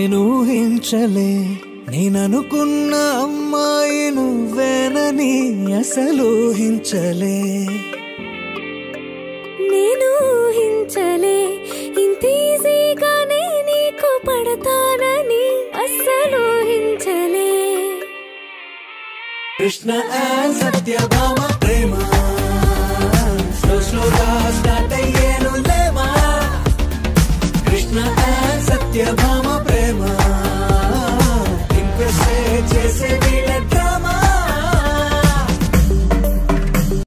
నేను ఊహించలే నేననుకున్న అమ్మాయి నువ్వేనని అసలు ఊహించలే. నేను ఊహించలే ఇంత ఈజీగానే నీకు పడతానని అస్సలు ఊహించలే. కృష్ణ సత్యభామ ప్రేమ. స్లో స్లోగా స్టార్ట్ అయ్యేను లేమా కృష్ణ సత్యభామ ప్రేమ